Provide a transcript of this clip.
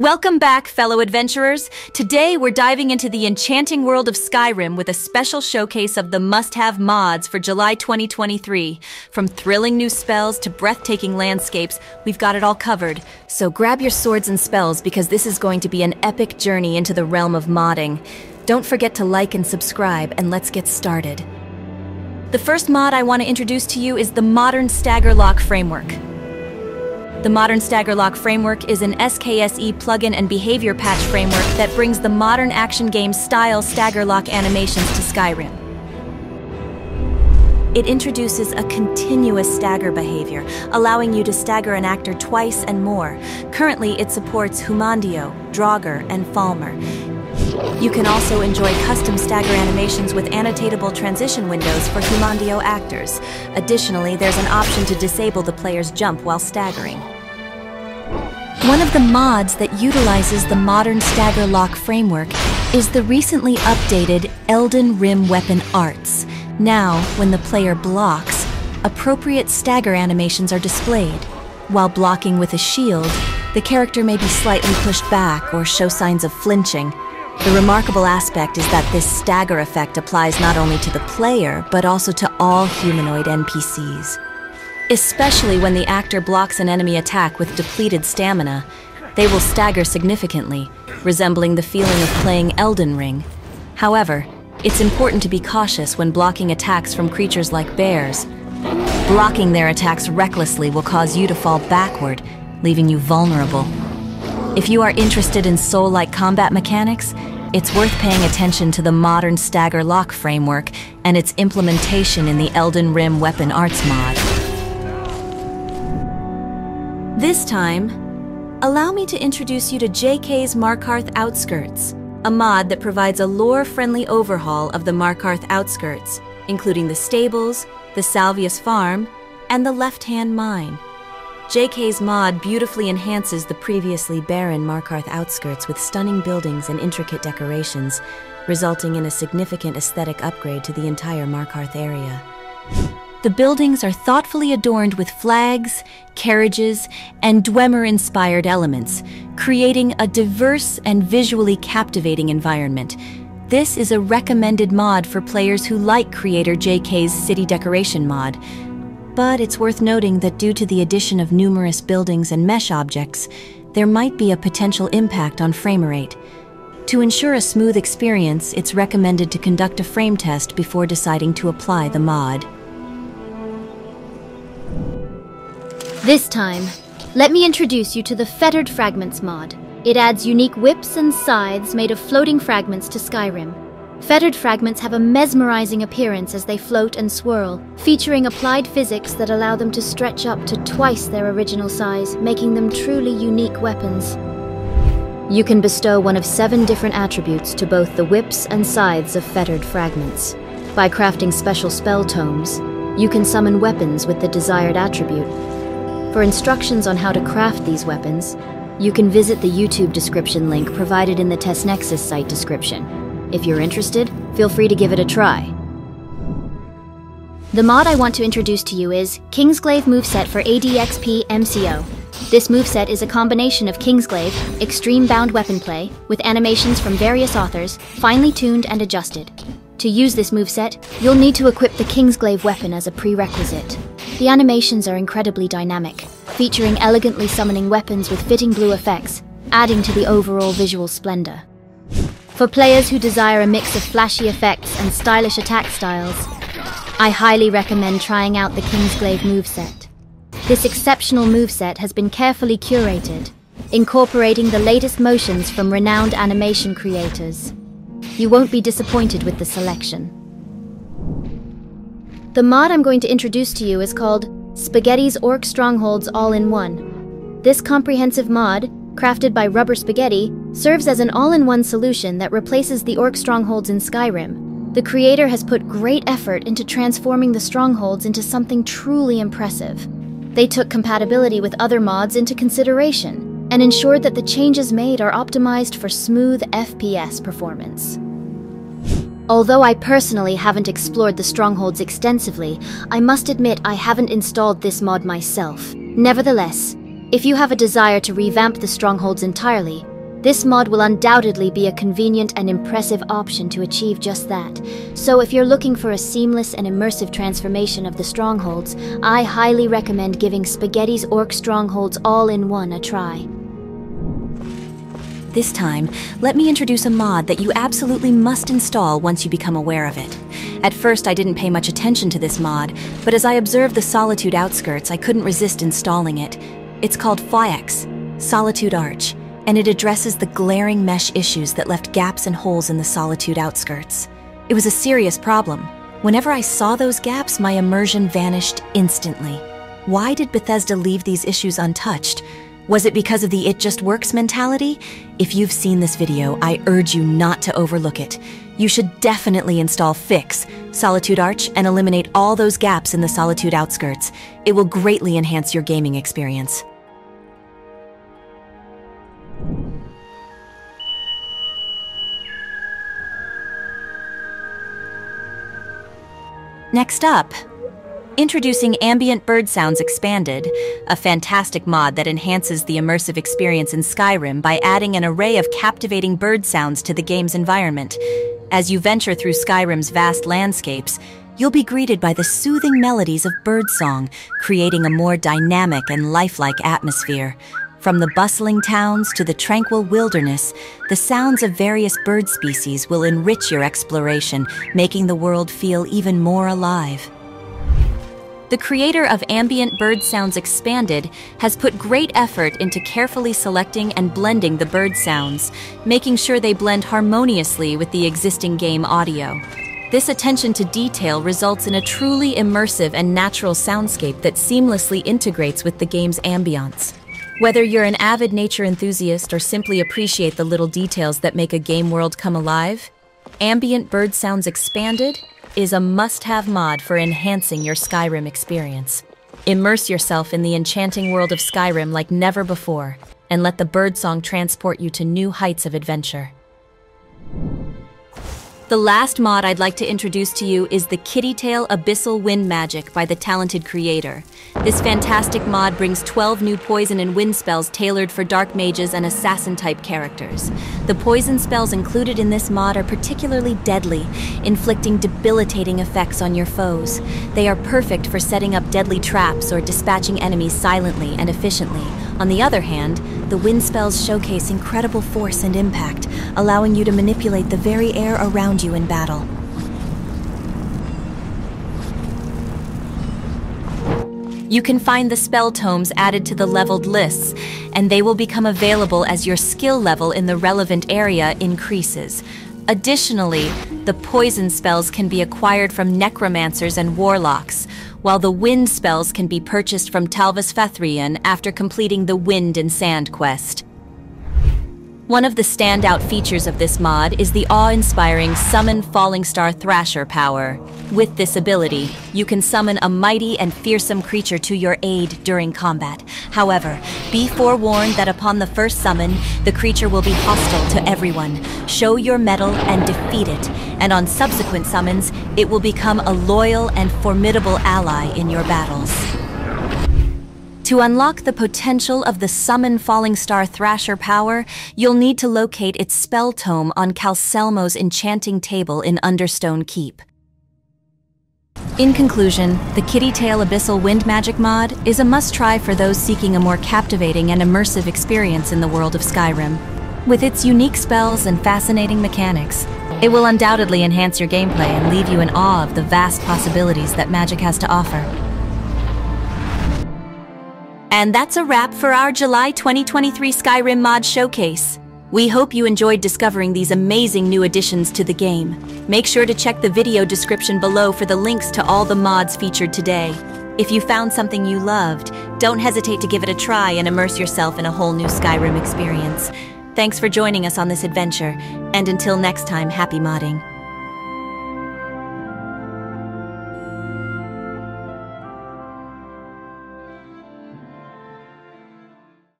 Welcome back, fellow adventurers. Today, we're diving into the enchanting world of Skyrim with a special showcase of the must-have mods for July 2023. From thrilling new spells to breathtaking landscapes, we've got it all covered. So grab your swords and spells because this is going to be an epic journey into the realm of modding. Don't forget to like and subscribe, and let's get started. The first mod I want to introduce to you is the Modern Staggerlock Framework. The modern Staggerlock framework is an SKSE plugin and behavior patch framework that brings the modern action game style Staggerlock animations to Skyrim. It introduces a continuous stagger behavior, allowing you to stagger an actor twice and more. Currently, it supports Humanoid, Draugr, and Falmer. You can also enjoy custom stagger animations with annotatable transition windows for Humanoid actors. Additionally, there's an option to disable the player's jump while staggering. One of the mods that utilizes the modern stagger lock framework is the recently updated Elden Rim Weapon Arts. Now, when the player blocks, appropriate stagger animations are displayed. While blocking with a shield, the character may be slightly pushed back or show signs of flinching. The remarkable aspect is that this stagger effect applies not only to the player, but also to all humanoid NPCs. Especially when the actor blocks an enemy attack with depleted stamina, they will stagger significantly, resembling the feeling of playing Elden Ring. However, it's important to be cautious when blocking attacks from creatures like bears. Blocking their attacks recklessly will cause you to fall backward, leaving you vulnerable. If you are interested in soul-like combat mechanics, it's worth paying attention to the modern stagger lock framework and its implementation in the Elden Rim Weapon Arts mod. This time, allow me to introduce you to JK's Markarth Outskirts, a mod that provides a lore-friendly overhaul of the Markarth Outskirts, including the stables, the Salvius Farm, and the Left-Hand Mine. JK's mod beautifully enhances the previously barren Markarth outskirts with stunning buildings and intricate decorations, resulting in a significant aesthetic upgrade to the entire Markarth area. The buildings are thoughtfully adorned with flags, carriages, and Dwemer-inspired elements, creating a diverse and visually captivating environment. This is a recommended mod for players who like creator JK's city decoration mod, but it's worth noting that due to the addition of numerous buildings and mesh objects, there might be a potential impact on frame rate. To ensure a smooth experience, it's recommended to conduct a frame test before deciding to apply the mod. This time, let me introduce you to the Fettered Fragments mod. It adds unique whips and scythes made of floating fragments to Skyrim. Fettered fragments have a mesmerizing appearance as they float and swirl, featuring applied physics that allow them to stretch up to twice their original size, making them truly unique weapons. You can bestow one of seven different attributes to both the whips and scythes of fettered fragments. By crafting special spell tomes, you can summon weapons with the desired attribute. For instructions on how to craft these weapons, you can visit the YouTube description link provided in the TestNexus site description. If you're interested, feel free to give it a try. The mod I want to introduce to you is Kingsglaive moveset for ADXP MCO. This moveset is a combination of Kingsglaive, extreme bound weapon play, with animations from various authors, finely tuned and adjusted. To use this moveset, you'll need to equip the Kingsglaive weapon as a prerequisite. The animations are incredibly dynamic, featuring elegantly summoning weapons with fitting blue effects, adding to the overall visual splendor. For players who desire a mix of flashy effects and stylish attack styles, I highly recommend trying out the Kingsglaive moveset. This exceptional moveset has been carefully curated, incorporating the latest motions from renowned animation creators. You won't be disappointed with the selection. The mod I'm going to introduce to you is called Spaghetti's Orc Strongholds All-in-One. This comprehensive mod crafted by Rubber Spaghetti, serves as an all-in-one solution that replaces the orc strongholds in Skyrim. The creator has put great effort into transforming the strongholds into something truly impressive. They took compatibility with other mods into consideration and ensured that the changes made are optimized for smooth FPS performance. Although I personally haven't explored the strongholds extensively, I must admit I haven't installed this mod myself. Nevertheless, if you have a desire to revamp the strongholds entirely, This mod will undoubtedly be a convenient and impressive option to achieve just that. So if you're looking for a seamless and immersive transformation of the strongholds, I highly recommend giving Spaghetti's Orc Strongholds All-in-One a try. This time, let me introduce a mod that you absolutely must install once you become aware of it. At first, I didn't pay much attention to this mod, but as I observed the Solitude outskirts, I couldn't resist installing it. It's called FYX, Solitude Arch and it addresses the glaring mesh issues that left gaps and holes in the Solitude outskirts. It was a serious problem. Whenever I saw those gaps, my immersion vanished instantly. Why did Bethesda leave these issues untouched? Was it because of the it just works mentality? If you've seen this video, I urge you not to overlook it. You should definitely install FYX, Solitude Arch, and eliminate all those gaps in the Solitude outskirts. It will greatly enhance your gaming experience. Next up, introducing Ambient Bird Sounds Expanded, a fantastic mod that enhances the immersive experience in Skyrim by adding an array of captivating bird sounds to the game's environment. As you venture through Skyrim's vast landscapes, you'll be greeted by the soothing melodies of birdsong, creating a more dynamic and lifelike atmosphere. From the bustling towns to the tranquil wilderness, the sounds of various bird species will enrich your exploration, making the world feel even more alive. The creator of Ambient Bird Sounds Expanded has put great effort into carefully selecting and blending the bird sounds, making sure they blend harmoniously with the existing game audio. This attention to detail results in a truly immersive and natural soundscape that seamlessly integrates with the game's ambience. Whether you're an avid nature enthusiast or simply appreciate the little details that make a game world come alive, Ambient Bird Sounds Expanded is a must-have mod for enhancing your Skyrim experience. Immerse yourself in the enchanting world of Skyrim like never before, and let the birdsong transport you to new heights of adventure. The last mod I'd like to introduce to you is the Kittytail Abyssal Wind Magic by the talented creator. This fantastic mod brings 12 new poison and wind spells tailored for dark mages and assassin-type characters. The poison spells included in this mod are particularly deadly, inflicting debilitating effects on your foes. They are perfect for setting up deadly traps or dispatching enemies silently and efficiently. On the other hand, the wind spells showcase incredible force and impact, allowing you to manipulate the very air around you in battle. You can find the spell tomes added to the leveled lists, and they will become available as your skill level in the relevant area increases. Additionally, the poison spells can be acquired from necromancers and warlocks, while the wind spells can be purchased from Talvas Fathryon after completing the Wind and Sand quest. One of the standout features of this mod is the awe-inspiring Summon Falling Star Thrasher power. With this ability, you can summon a mighty and fearsome creature to your aid during combat. However, be forewarned that upon the first summon, the creature will be hostile to everyone. Show your mettle and defeat it, and on subsequent summons, it will become a loyal and formidable ally in your battles. To unlock the potential of the Summon Falling Star Thrasher power, you'll need to locate its spell tome on Calcelmo's enchanting table in Understone Keep. In conclusion, the Kittytail Abyssal Wind Magic mod is a must-try for those seeking a more captivating and immersive experience in the world of Skyrim. With its unique spells and fascinating mechanics, it will undoubtedly enhance your gameplay and leave you in awe of the vast possibilities that magic has to offer. And that's a wrap for our July 2023 Skyrim Mod Showcase. We hope you enjoyed discovering these amazing new additions to the game. Make sure to check the video description below for the links to all the mods featured today. If you found something you loved, don't hesitate to give it a try and immerse yourself in a whole new Skyrim experience. Thanks for joining us on this adventure, and until next time, happy modding.